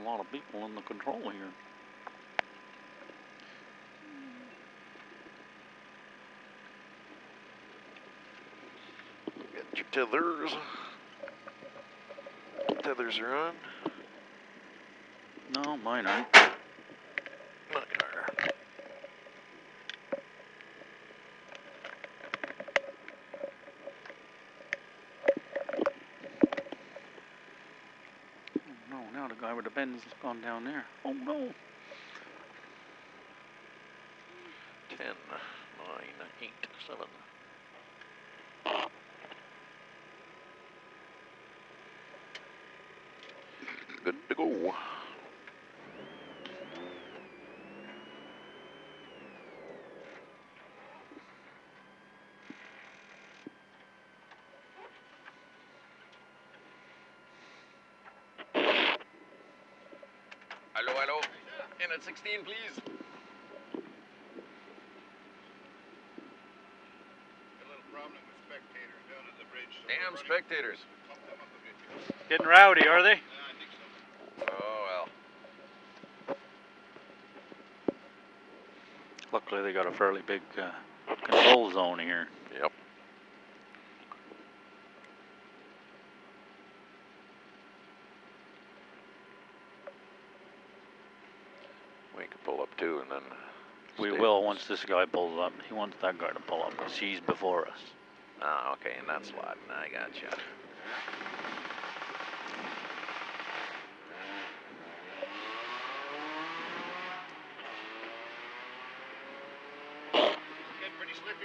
a lot of people in the control here. Get your tethers. Tethers are on. No, mine aren't. Mine are. Oh, no, now the guy with the Benz has gone down there. Oh no. 10, 9, 8, 7. Good to go. At 16, please. A little problem with spectators down at the bridge. so Damn spectators. pump them up a bit. Getting rowdy, are they? Yeah, I think so. Oh, well. Luckily, they got a fairly big uh, control zone here. Yep. We can pull up too and then. We stay- will once this guy pulls up. He wants that guy to pull up because he's before us. Ah, okay, in that slot. I gotcha. you.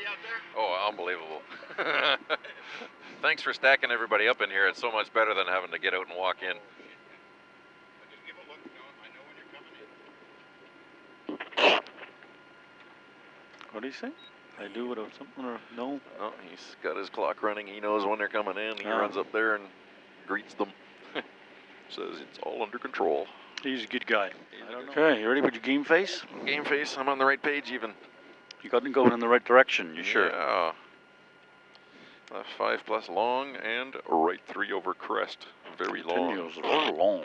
out there? Oh, unbelievable. Thanks for stacking everybody up in here. It's so much better than having to get out and walk in. I just give a look. You know, I know when you're coming in. What do you say? I do without something or no? Oh, he's got his clock running. He knows when they're coming in. He Ah. runs up there and greets them. Says it's all under control. He's a good guy. I don't know. Okay, you ready with your game face? Game face, I'm on the right page even. You got it going in the right direction. You sure? Yeah. Left five plus long and right three over crest. Very long. Continues very long.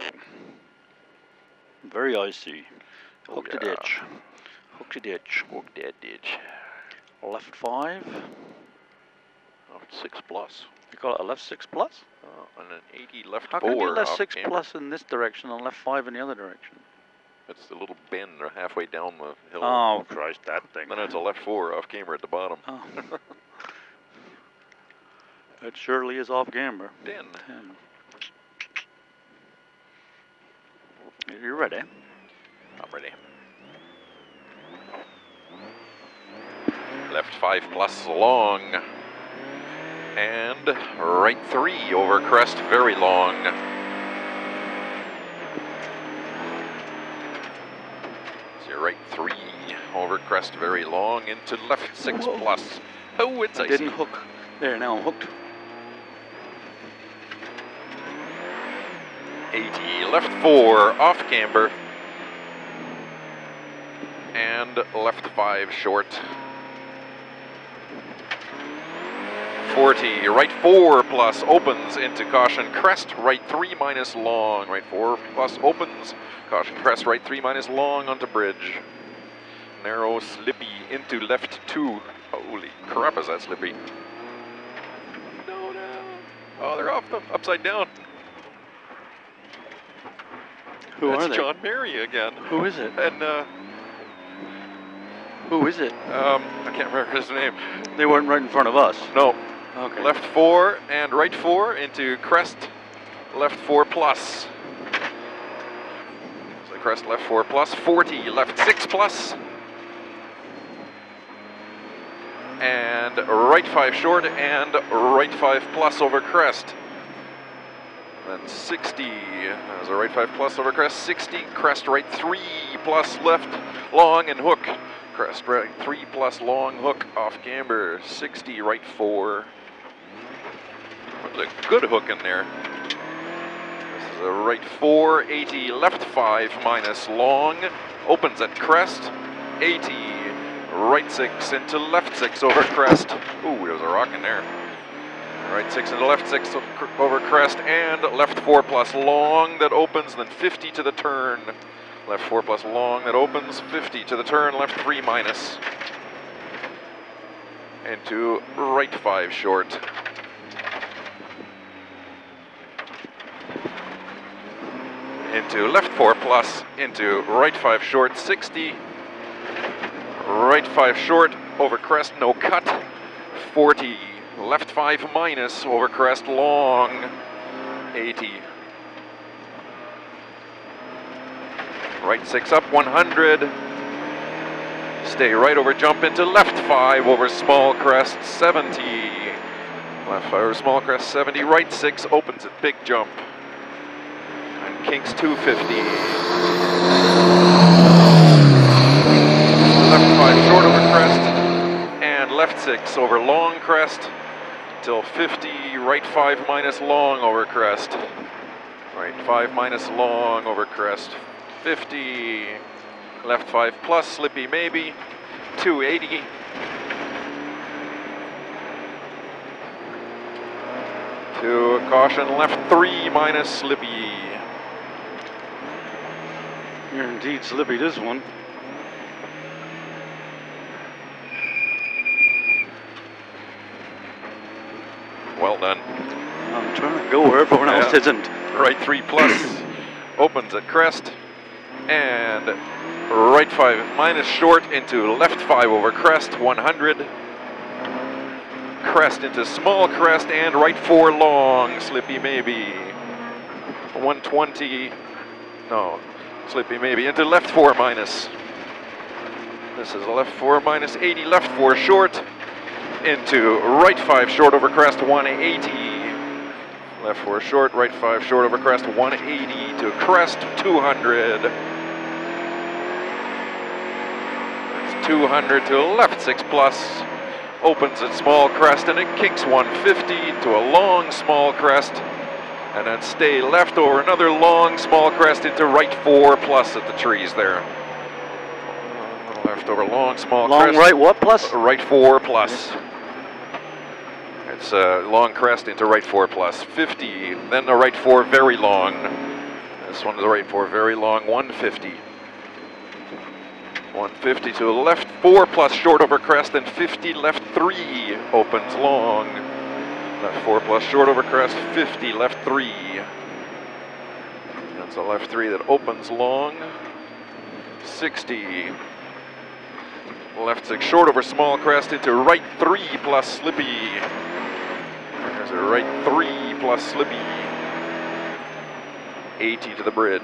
Very icy. Oh, Hook the ditch. Hook the ditch. Hook that ditch. Left five. Left six plus. You call it a left six plus? Uh, and an 80 left How can you left six camber. plus in this direction and left five in the other direction? It's the little bend halfway down the hill. Oh Christ, that thing. Then it's a left four off camber at the bottom. Oh. that surely is off camber. Den. Ten. You're ready. I'm ready. Left five plus long. And right three over crest, very long. So right three over crest, very long into left six Whoa. plus. Oh, it's I didn't hook. There, now I'm hooked. 80 left four off camber. And left five short. 40, right four plus opens into caution crest, right three minus long, right four plus opens, caution crest, right three minus long onto bridge. Narrow, slippy into left two. Holy crap, is that slippy? No, no. Oh, they're off the upside down. Who That's are they? John Mary again. Who is it? And uh, Who is it? um, I can't remember his name. They weren't right in front of us. No, Okay. left four and right four into crest, left four plus. So crest left four plus, 40 left six plus. And right five short and right five plus over crest. Then 60, as a right five plus over crest, 60, crest right three plus left long and hook. Crest right three plus long hook off camber, 60 right four. There's a good hook in there. This is a right four, 80 left five minus long, opens at crest, 80 right six into left six over crest. Ooh, there was a rock in there. Right six into left 6 over crest and left four plus long that opens, then 50 to the turn. Left four plus long that opens, 50 to the turn, left three minus. Into right five short. Into left four plus, into right five short, 60. Right five short, over crest, no cut. 40. Left five minus, over crest, long. 80. Right six up, 100. Stay right over jump into left five over small crest, 70. Left five over small crest, 70. Right six opens at big jump. And kinks 250. left five short over crest and left six over long crest till 50 right five minus long over crest. Right five minus long over crest 50 left five plus slippy maybe 280 to caution left three minus slippy You're indeed slippy this one. well done. I'm trying to go where everyone else Yeah. isn't. right three plus. Opens at crest. And right five minus short into left five over crest 100 crest into small crest and right four long slippy maybe. 120 no slippy maybe into left four minus this is a left four minus 80 left four short into right five short over crest 180 Left four short, right five short over crest, 180 to crest, 200. That's 200 to left six plus. Opens at small crest and it kicks 150 to a long small crest. And then stay left over another long small crest into right four plus at the trees there. Left over long small Long crest. right, what plus? Right four plus. It's a long crest into right four plus 50. Then the right four very long. This one is the right four very long 150. 150 to the left four plus short over crest and 50 left three opens long. Left four plus short over crest 50 left three. That's a left three that opens long. 60. Left six short over small crest into right three plus slippy. There's a right three plus slippy. 80 to the bridge.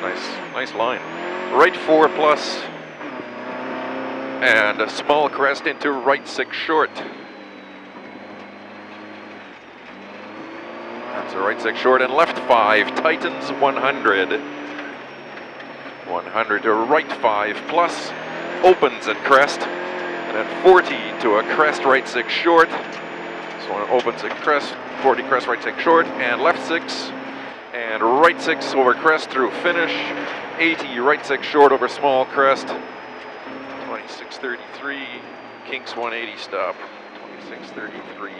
Nice, nice line. Right four plus, and a small crest into right six short. That's a right six short and left five. Titans 100. 100 to right five plus. Opens at crest. And then 40 to a crest right six short. So it opens at crest, 40 crest right six short, and left six. And right six over crest through finish. 80 right six short over small crest. 2633. Kinks 180 stop. 2633.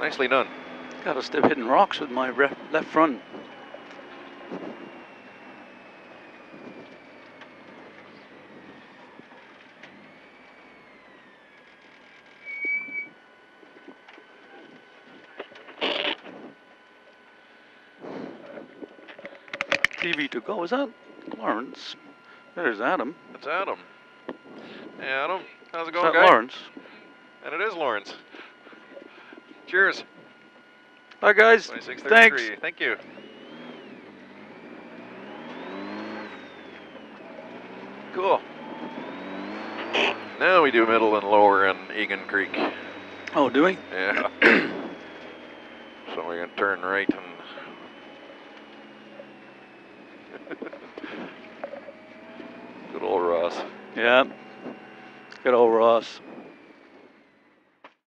Nicely done. Gotta stop hitting rocks with my left front. To go. Is that Lawrence? There's Adam. It's Adam. Hey, Adam. How's it going, that guy? Lawrence? And it is Lawrence. Cheers. Hi guys. Thanks. Thank you. Cool. Now we do middle and lower in Egan Creek. Oh, do we? Yeah. so we're gonna turn right and. Good old Ross. Yeah. Good old Ross.